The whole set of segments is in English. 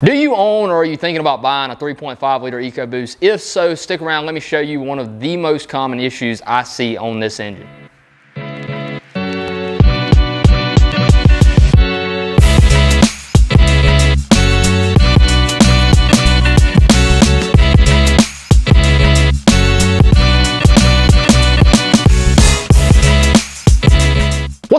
Do you own or are you thinking about buying a 3.5 liter EcoBoost? If so, stick around. Let me show you one of the most common issues I see on this engine.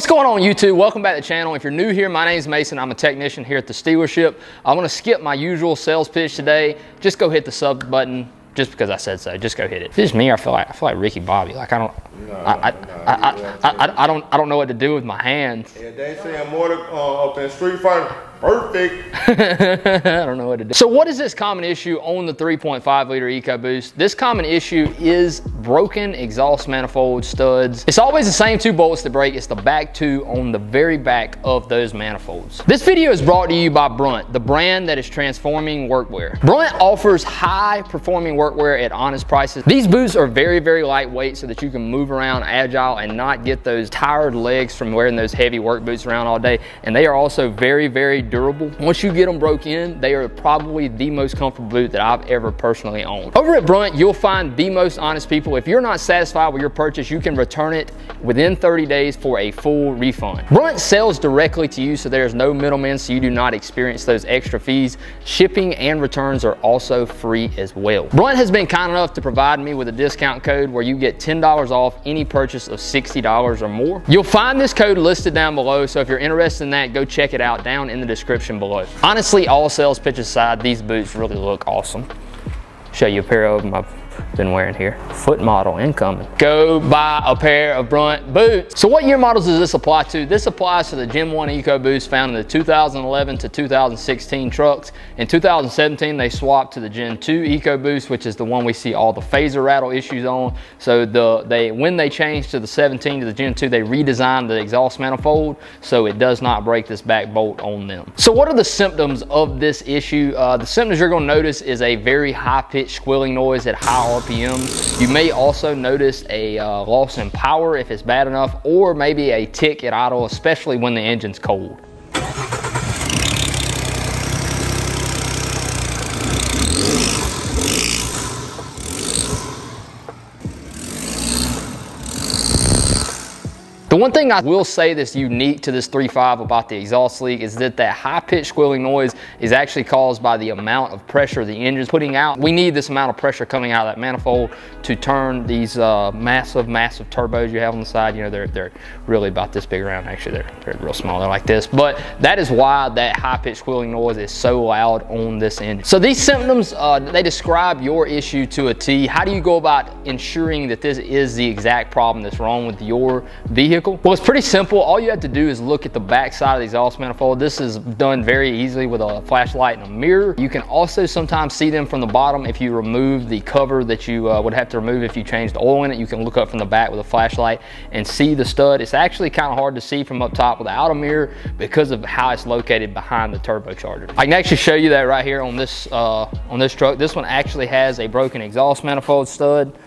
Going on YouTube? Welcome back to the channel. If you're new here, my name is Mayson. I'm a technician here at the Steelership. I'm gonna skip my usual sales pitch today. Just go hit the sub button just because I said so. Just go hit it. If it's me, I feel like I feel like Ricky Bobby. Like I don't, no, I, no, I, I, I, I, don't, I don't know what to do with my hands. Yeah, they saying more uh, up in Street Fighter. Perfect. I don't know what to do. So what is this common issue on the 3.5 liter EcoBoost? This common issue is broken exhaust manifold studs. It's always the same two bolts that break. It's the back two on the very back of those manifolds. This video is brought to you by Brunt, the brand that is transforming workwear. Brunt offers high performing workwear at honest prices. These boots are very, very lightweight so that you can move around agile and not get those tired legs from wearing those heavy work boots around all day. And they are also very, very durable. Once you get them broke in, they are probably the most comfortable boot that I've ever personally owned. Over at Brunt, you'll find the most honest people. If you're not satisfied with your purchase, you can return it within 30 days for a full refund. Brunt sells directly to you, so there's no middleman, so you do not experience those extra fees. Shipping and returns are also free as well. Brunt has been kind enough to provide me with a discount code where you get $10 off any purchase of $60 or more. You'll find this code listed down below, so if you're interested in that, go check it out down in the description description below. Honestly, all sales pitches aside, these boots really look awesome. Show you a pair of them. Been wearing here. Foot model incoming. Go buy a pair of Brunt boots. So what year models does this apply to? This applies to the Gen 1 EcoBoost found in the 2011 to 2016 trucks. In 2017, they swapped to the Gen 2 EcoBoost, which is the one we see all the phaser rattle issues on. So the they when they changed to the 17 to the Gen 2, they redesigned the exhaust manifold so it does not break this back bolt on them. So what are the symptoms of this issue? Uh, the symptoms you're gonna notice is a very high pitched squealing noise at high You may also notice a uh, loss in power if it's bad enough, or maybe a tick at idle, especially when the engine's cold. One thing I will say that's unique to this 3.5 about the exhaust leak is that that high-pitched squealing noise is actually caused by the amount of pressure the engine's putting out. We need this amount of pressure coming out of that manifold to turn these uh, massive, massive turbos you have on the side. You know, they're, they're really about this big around. Actually, they're, they're real small. They're like this. But that is why that high-pitched squealing noise is so loud on this engine. So these symptoms, uh, they describe your issue to a T. How do you go about ensuring that this is the exact problem that's wrong with your vehicle? Vehicle? Well, it's pretty simple. All you have to do is look at the back side of the exhaust manifold. This is done very easily with a flashlight and a mirror. You can also sometimes see them from the bottom if you remove the cover that you uh, would have to remove if you changed the oil in it. You can look up from the back with a flashlight and see the stud. It's actually kind of hard to see from up top without a mirror because of how it's located behind the turbocharger. I can actually show you that right here on this, uh, on this truck. This one actually has a broken exhaust manifold stud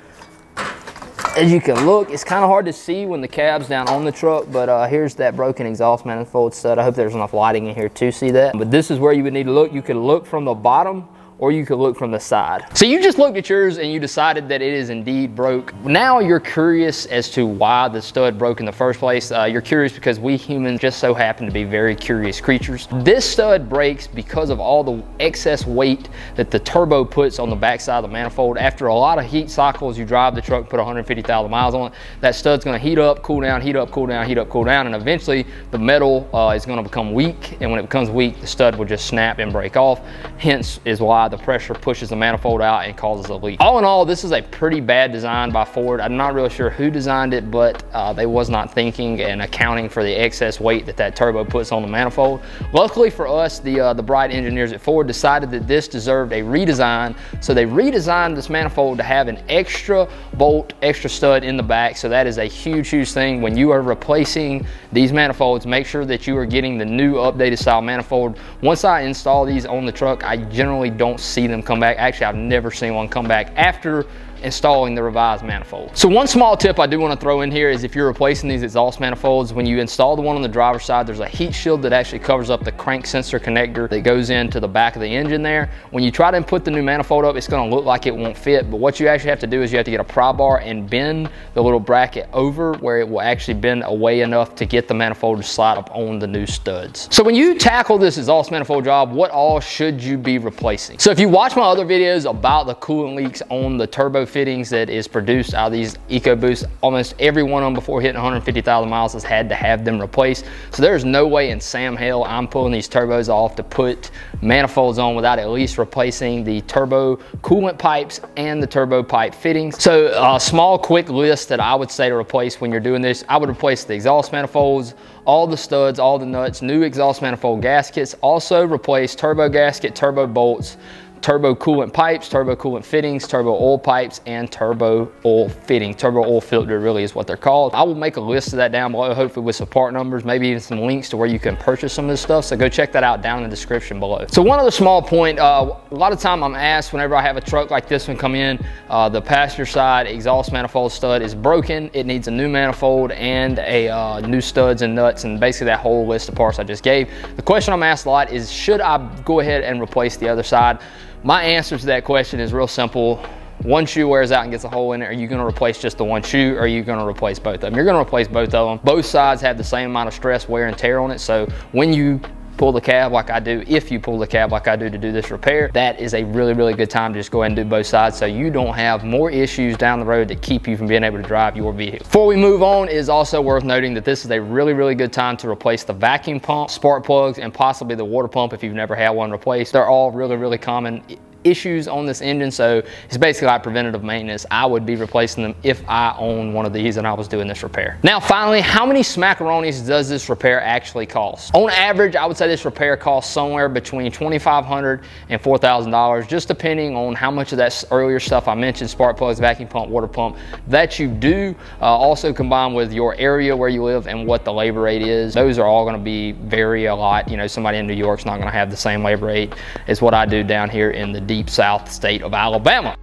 as you can look, it's kind of hard to see when the cab's down on the truck, but uh, here's that broken exhaust manifold stud. I hope there's enough lighting in here to see that. But this is where you would need to look. You could look from the bottom or you could look from the side. So you just looked at yours and you decided that it is indeed broke. Now you're curious as to why the stud broke in the first place. Uh, you're curious because we humans just so happen to be very curious creatures. This stud breaks because of all the excess weight that the turbo puts on the backside of the manifold. After a lot of heat cycles, you drive the truck, put 150,000 miles on it, that stud's gonna heat up, cool down, heat up, cool down, heat up, cool down, and eventually the metal uh, is gonna become weak, and when it becomes weak, the stud will just snap and break off. Hence is why the pressure pushes the manifold out and causes a leak. All in all, this is a pretty bad design by Ford. I'm not really sure who designed it, but uh, they was not thinking and accounting for the excess weight that that turbo puts on the manifold. Luckily for us, the, uh, the bright engineers at Ford decided that this deserved a redesign. So they redesigned this manifold to have an extra bolt, extra stud in the back. So that is a huge, huge thing. When you are replacing these manifolds, make sure that you are getting the new updated style manifold. Once I install these on the truck, I generally don't see them come back. Actually, I've never seen one come back after installing the revised manifold. So one small tip I do want to throw in here is if you're replacing these exhaust manifolds, when you install the one on the driver's side, there's a heat shield that actually covers up the crank sensor connector that goes into the back of the engine there. When you try to put the new manifold up, it's going to look like it won't fit, but what you actually have to do is you have to get a pry bar and bend the little bracket over where it will actually bend away enough to get the manifold to slide up on the new studs. So when you tackle this exhaust manifold job, what all should you be replacing? So if you watch my other videos about the coolant leaks on the turbo fittings that is produced out of these EcoBoost, almost every one of them before hitting 150,000 miles has had to have them replaced. So there's no way in Sam hell I'm pulling these turbos off to put manifolds on without at least replacing the turbo coolant pipes and the turbo pipe fittings. So a small quick list that I would say to replace when you're doing this, I would replace the exhaust manifolds, all the studs, all the nuts, new exhaust manifold gaskets, also replace turbo gasket, turbo bolts, turbo coolant pipes, turbo coolant fittings, turbo oil pipes, and turbo oil fitting. Turbo oil filter really is what they're called. I will make a list of that down below, hopefully with some part numbers, maybe even some links to where you can purchase some of this stuff. So go check that out down in the description below. So one other small point, uh, a lot of time I'm asked whenever I have a truck like this one come in, uh, the passenger side exhaust manifold stud is broken. It needs a new manifold and a uh, new studs and nuts and basically that whole list of parts I just gave. The question I'm asked a lot is should I go ahead and replace the other side? My answer to that question is real simple. One shoe wears out and gets a hole in it. Are you gonna replace just the one shoe or are you gonna replace both of them? You're gonna replace both of them. Both sides have the same amount of stress, wear and tear on it. So when you pull the cab like I do, if you pull the cab like I do to do this repair, that is a really, really good time to just go ahead and do both sides so you don't have more issues down the road that keep you from being able to drive your vehicle. Before we move on, it is also worth noting that this is a really, really good time to replace the vacuum pump, spark plugs, and possibly the water pump if you've never had one replaced. They're all really, really common issues on this engine. So it's basically like preventative maintenance. I would be replacing them if I own one of these and I was doing this repair. Now, finally, how many smackaronis does this repair actually cost? On average, I would say this repair costs somewhere between $2,500 and $4,000, just depending on how much of that earlier stuff I mentioned, spark plugs, vacuum pump, water pump, that you do. Uh, also combined with your area where you live and what the labor rate is. Those are all gonna be vary a lot. You know, somebody in New York's not gonna have the same labor rate as what I do down here in the deep south state of Alabama.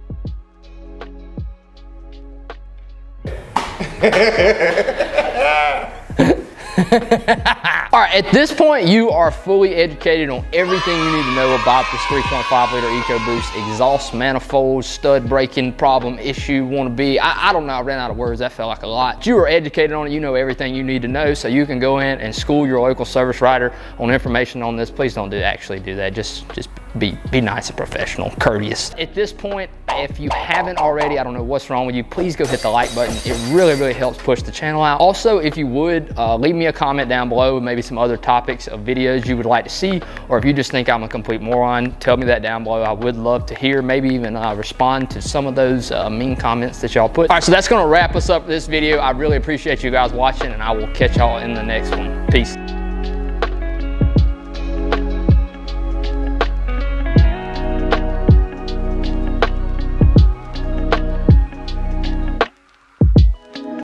All right, at this point, you are fully educated on everything you need to know about this 3.5 liter EcoBoost exhaust manifold, stud breaking problem, issue, want to be. I, I, don't know, I ran out of words. That felt like a lot. You are educated on it. You know everything you need to know, so you can go in and school your local service writer on information on this. Please don't do actually do that. Just, just be, be nice and professional, courteous. At this point, if you haven't already, I don't know what's wrong with you, please go hit the like button. It really, really helps push the channel out. Also, if you would, uh, leave me a comment down below with maybe some other topics of videos you would like to see, or if you just think I'm a complete moron, tell me that down below. I would love to hear, maybe even uh, respond to some of those uh, mean comments that y'all put. All right, so that's gonna wrap us up for this video. I really appreciate you guys watching, and I will catch y'all in the next one. Peace.